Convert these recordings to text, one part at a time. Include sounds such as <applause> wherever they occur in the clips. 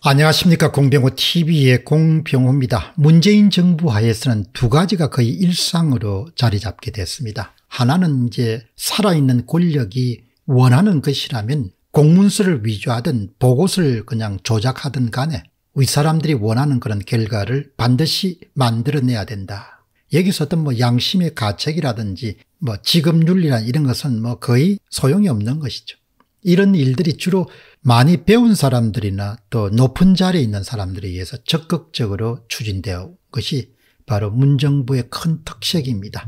안녕하십니까 공병호 tv의 공병호입니다. 문재인 정부 하에서는 두 가지가 거의 일상으로 자리 잡게 됐습니다. 하나는 이제 살아있는 권력이 원하는 것이라면 공문서를 위조하든 보고서를 그냥 조작하든 간에 윗사람들이 원하는 그런 결과를 반드시 만들어내야 된다. 여기서 어떤 뭐 양심의 가책이라든지 뭐 지급윤리나 이런 것은 뭐 거의 소용이 없는 것이죠. 이런 일들이 주로 많이 배운 사람들이나 또 높은 자리에 있는 사람들에 의해서 적극적으로 추진되어 것이 바로 문정부의 큰 특색입니다.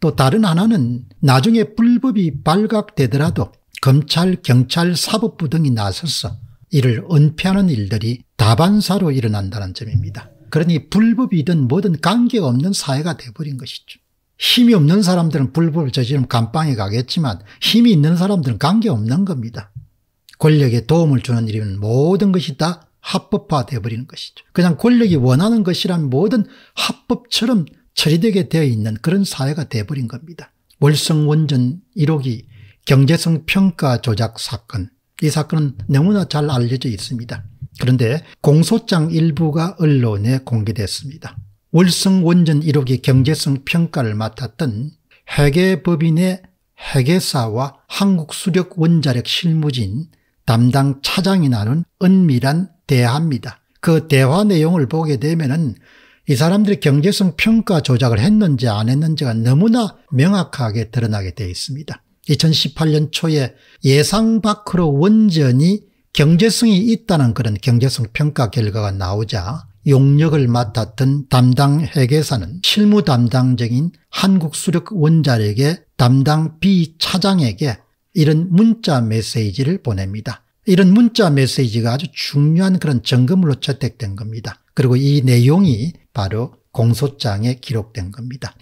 또 다른 하나는 나중에 불법이 발각되더라도 검찰, 경찰, 사법부 등이 나서서 이를 은폐하는 일들이 다반사로 일어난다는 점입니다. 그러니 불법이든 뭐든 관계없는 사회가 돼버린 것이죠. 힘이 없는 사람들은 불법을 저지르면 감방에 가겠지만 힘이 있는 사람들은 관계없는 겁니다. 권력에 도움을 주는 일이면 모든 것이 다 합법화되어 버리는 것이죠. 그냥 권력이 원하는 것이라면 모든 합법처럼 처리되게 되어 있는 그런 사회가 되어버린 겁니다. 월성 원전 1호기 경제성 평가 조작 사건 이 사건은 너무나 잘 알려져 있습니다. 그런데 공소장 일부가 언론에 공개됐습니다. 월성 원전 1호기 경제성 평가를 맡았던 회계법인의 회계사와 한국수력원자력 실무진 담당 차장이 나눈 은밀한 대화입니다. 그 대화 내용을 보게 되면 은 이 사람들이 경제성 평가 조작을 했는지 안 했는지가 너무나 명확하게 드러나게 되어 있습니다. 2018년 초에 예상 밖으로 원전이 경제성이 있다는 그런 경제성 평가 결과가 나오자 용역을 맡았던 담당 회계사는 실무 담당적인 한국수력원자력의 담당 B 차장에게 이런 문자 메시지를 보냅니다. 이런 문자 메시지가 아주 중요한 그런 점검으로 채택된 겁니다. 그리고 이 내용이 바로 공소장에 기록된 겁니다.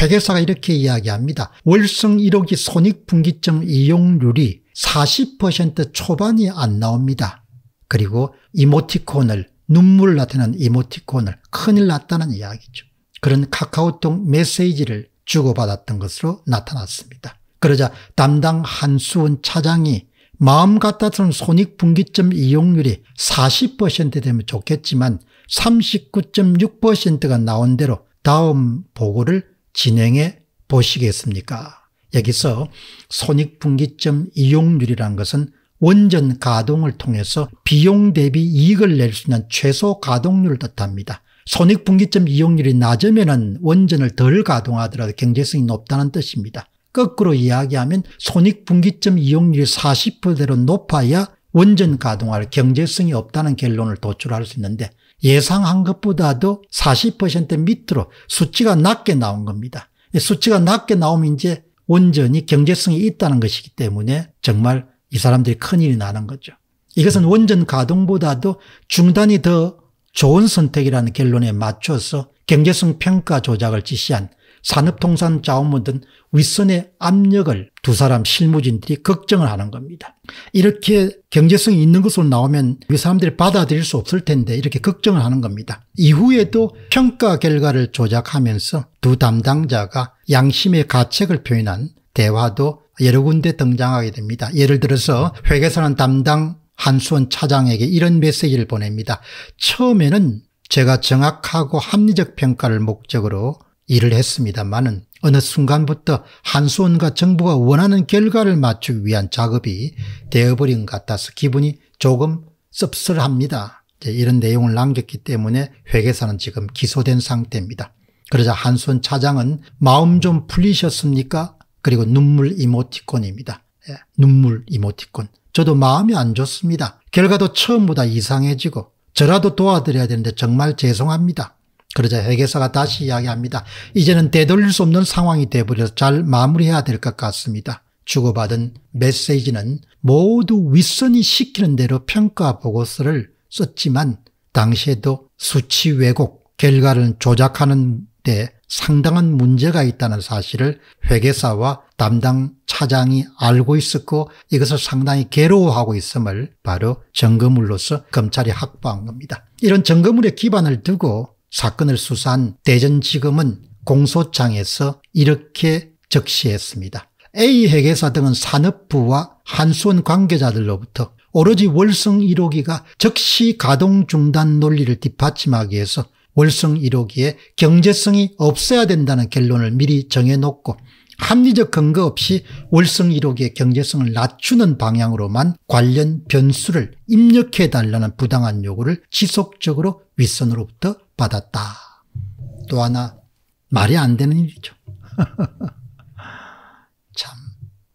회계사가 이렇게 이야기합니다. 월성 1호기 손익분기점 이용률이 40% 초반이 안 나옵니다. 그리고 이모티콘을 눈물 나타나는 이모티콘을 큰일 났다는 이야기죠. 그런 카카오톡 메시지를 주고받았던 것으로 나타났습니다. 그러자 담당 한수원 차장이 마음 같아서는 손익분기점 이용률이 40% 되면 좋겠지만 39.6%가 나온 대로 다음 보고를 진행해 보시겠습니까? 여기서 손익분기점 이용률이라는 것은 원전 가동을 통해서 비용 대비 이익을 낼 수 있는 최소 가동률을 뜻합니다. 손익분기점 이용률이 낮으면 원전을 덜 가동하더라도 경제성이 높다는 뜻입니다. 거꾸로 이야기하면 손익분기점 이용률이 40%대로 높아야 원전 가동할 경제성이 없다는 결론을 도출할 수 있는데 예상한 것보다도 40% 밑으로 수치가 낮게 나온 겁니다. 수치가 낮게 나오면 이제 원전이 경제성이 있다는 것이기 때문에 정말 이 사람들이 큰일이 나는 거죠. 이것은 원전 가동보다도 중단이 더 좋은 선택이라는 결론에 맞춰서 경제성 평가 조작을 지시한 산업통상자원부 등 윗선의 압력을 두 사람 실무진들이 걱정을 하는 겁니다. 이렇게 경제성이 있는 것으로 나오면 이 사람들이 받아들일 수 없을 텐데 이렇게 걱정을 하는 겁니다. 이후에도 평가 결과를 조작하면서 두 담당자가 양심의 가책을 표현한 대화도 여러 군데 등장하게 됩니다. 예를 들어서 회계사는 담당 한수원 차장에게 이런 메시지를 보냅니다. 처음에는 제가 정확하고 합리적 평가를 목적으로 일을 했습니다만은 어느 순간부터 한수원과 정부가 원하는 결과를 맞추기 위한 작업이 되어버린 것 같아서 기분이 조금 씁쓸합니다. 이런 내용을 남겼기 때문에 회계사는 지금 기소된 상태입니다. 그러자 한수원 차장은 마음 좀 풀리셨습니까? 그리고 눈물 이모티콘입니다. 예, 눈물 이모티콘. 저도 마음이 안 좋습니다. 결과도 처음보다 이상해지고 저라도 도와드려야 되는데 정말 죄송합니다. 그러자 회계사가 다시 이야기합니다. 이제는 되돌릴 수 없는 상황이 되어버려서 잘 마무리해야 될 것 같습니다. 주고받은 메시지는 모두 윗선이 시키는 대로 평가 보고서를 썼지만 당시에도 수치 왜곡, 결과를 조작하는 데 상당한 문제가 있다는 사실을 회계사와 담당 차장이 알고 있었고 이것을 상당히 괴로워하고 있음을 바로 증거물로서 검찰이 확보한 겁니다. 이런 증거물에 기반을 두고 사건을 수사한 대전지검은 공소장에서 이렇게 적시했습니다. A 회계사 등은 산업부와 한수원 관계자들로부터 오로지 월성 1호기가 즉시 가동 중단 논리를 뒷받침하기 위해서 월성 1호기의 경제성이 없어야 된다는 결론을 미리 정해놓고 합리적 근거 없이 월성 1호기의 경제성을 낮추는 방향으로만 관련 변수를 입력해달라는 부당한 요구를 지속적으로 윗선으로부터 받았다. 또 하나 말이 안 되는 일이죠. <laughs> 참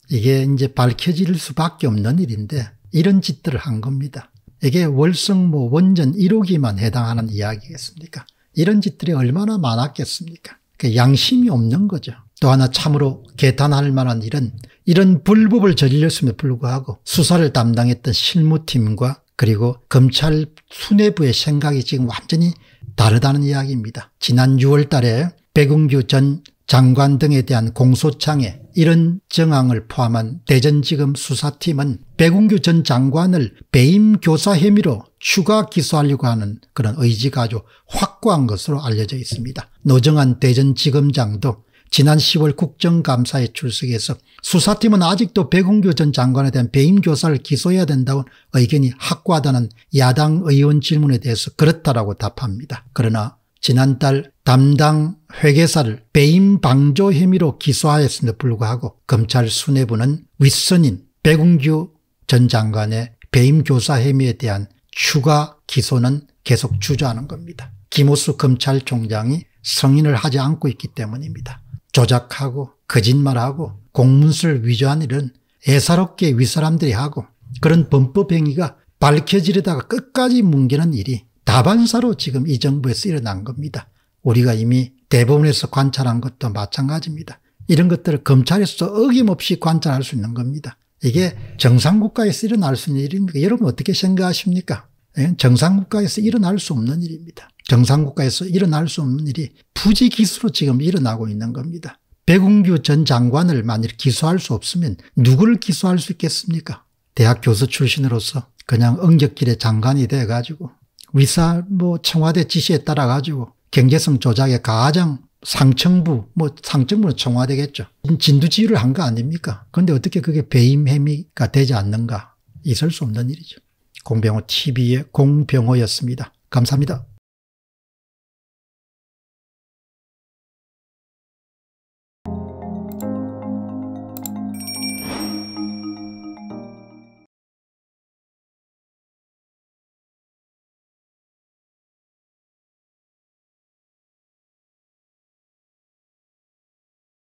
이게 이제 밝혀질 수밖에 없는 일인데 이런 짓들을 한 겁니다. 이게 월성모 원전 1호기만 해당하는 이야기겠습니까? 이런 짓들이 얼마나 많았겠습니까? 그 양심이 없는 거죠. 또 하나 참으로 개탄할 만한 일은 이런 불법을 저질렀음에도 불구하고 수사를 담당했던 실무팀과 그리고 검찰 수뇌부의 생각이 지금 완전히 다르다는 이야기입니다. 지난 6월 달에 백운규 전 장관 등에 대한 공소장에 이런 정황을 포함한 대전지검 수사팀은 백운규 전 장관을 배임 교사 혐의로 추가 기소하려고 하는 그런 의지가 아주 확고한 것으로 알려져 있습니다. 노정한 대전지검장도 지난 10월 국정감사에 출석해서 수사팀은 아직도 백운규 전 장관에 대한 배임 교사를 기소해야 된다고 의견이 확고하다는 야당 의원 질문에 대해서 그렇다라고 답합니다. 그러나 지난달 담당 회계사를 배임 방조 혐의로 기소하였음에도 불구하고 검찰 수뇌부는 윗선인 백운규 전 장관의 배임 교사 혐의에 대한 추가 기소는 계속 주저하는 겁니다. 김호수 검찰총장이 승인을 하지 않고 있기 때문입니다. 조작하고 거짓말하고 공문서를 위조한 일은 애사롭게 윗사람들이 하고 그런 범법 행위가 밝혀지려다가 끝까지 뭉개는 일이 다반사로 지금 이 정부에서 일어난 겁니다. 우리가 이미 대법원에서 관찰한 것도 마찬가지입니다. 이런 것들을 검찰에서 어김없이 관찰할 수 있는 겁니다. 이게 정상국가에서 일어날 수 있는 일입니까? 여러분 어떻게 생각하십니까? 예? 정상국가에서 일어날 수 없는 일입니다. 정상국가에서 일어날 수 없는 일이 부지기수로 지금 일어나고 있는 겁니다. 백운규 전 장관을 만일 기소할 수 없으면 누구를 기소할 수 있겠습니까? 대학 교수 출신으로서 그냥 응격길의 장관이 돼가지고 위사 뭐 청와대 지시에 따라 가지고 경제성 조작의 가장 상층부 뭐 상층부는 청와대겠죠. 진두지휘를 한 거 아닙니까? 그런데 어떻게 그게 배임 혐의가 되지 않는가? 있을 수 없는 일이죠. 공병호 TV의 공병호였습니다. 감사합니다.